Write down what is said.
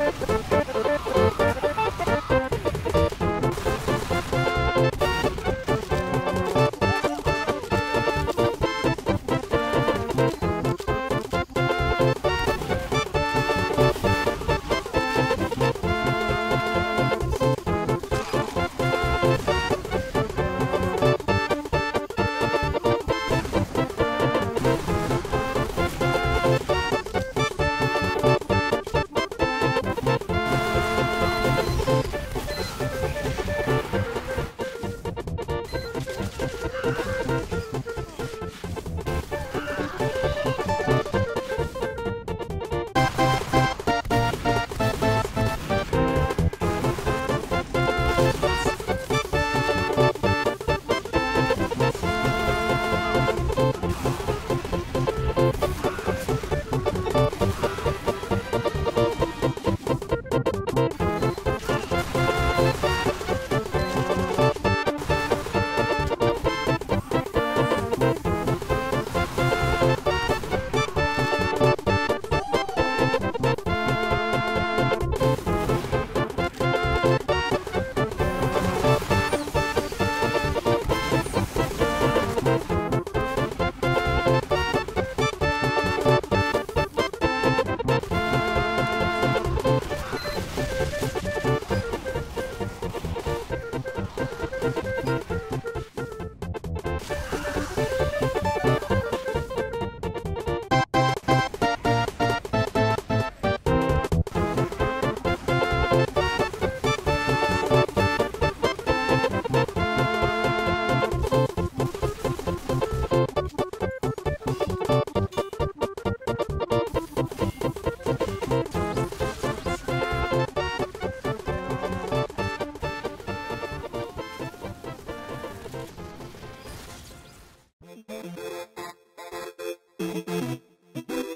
Thank you. ピピッ!